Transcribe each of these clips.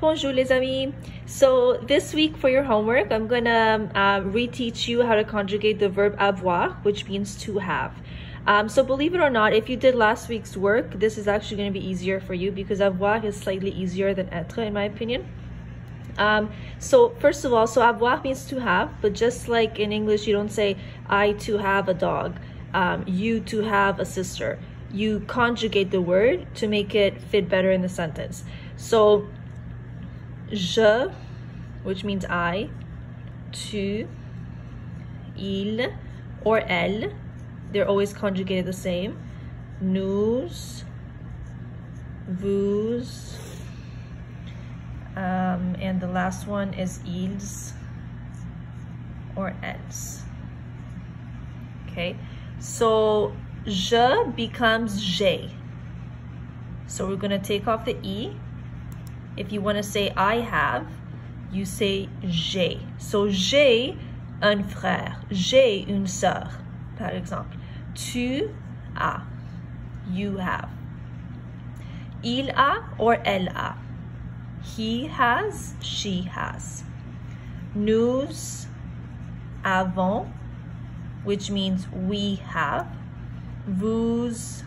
Bonjour les amis. So this week for your homework, I'm gonna uh, reteach you how to conjugate the verb avoir, which means to have. Um, so believe it or not, if you did last week's work, this is actually to be easier for you because avoir is slightly easier than être in my opinion. Um, so first of all, so avoir means to have, but just like in English, you don't say I to have a dog, um, you to have a sister. You conjugate the word to make it fit better in the sentence. So je, which means I, tu, il, or elle, they're always conjugated the same. Nous, vous, um, and the last one is ils or elles. Okay, so je becomes j. So we're going to take off the e if you want to say I have, you say j'ai. So j'ai un frère, j'ai une sœur, par exemple. Tu as, you have. Il a or elle a. He has, she has. Nous avons, which means we have. Vous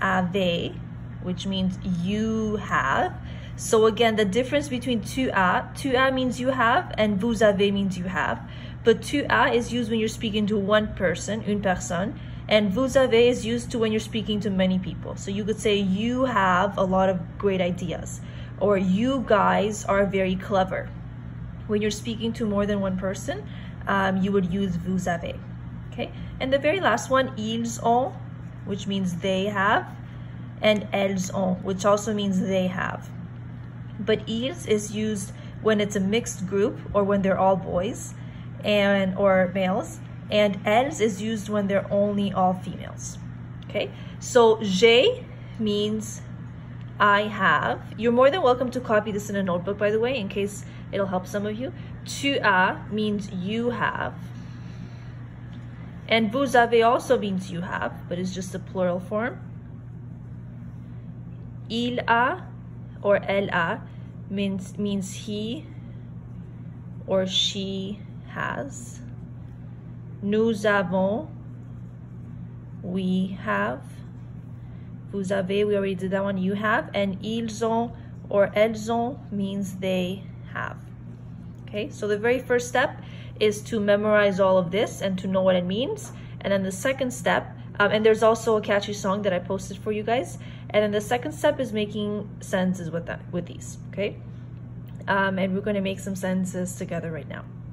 avez, which means you have. So again, the difference between tu as, tu as means you have, and vous avez means you have. But tu as is used when you're speaking to one person, une personne, and vous avez is used to when you're speaking to many people. So you could say you have a lot of great ideas, or you guys are very clever. When you're speaking to more than one person, um, you would use vous avez. Okay, and the very last one, ils ont, which means they have and elles ont, which also means they have. But ils is used when it's a mixed group or when they're all boys and or males, and elles is used when they're only all females. Okay, so j'ai means I have. You're more than welcome to copy this in a notebook, by the way, in case it'll help some of you. Tu as means you have. And vous avez also means you have, but it's just a plural form il a or elle a means means he or she has. Nous avons, we have. Vous avez, we already did that one, you have. And ils ont or elles ont means they have. Okay, so the very first step is to memorize all of this and to know what it means. And then the second step um, and there's also a catchy song that I posted for you guys. And then the second step is making sentences with that with these, okay? Um, and we're going to make some sentences together right now.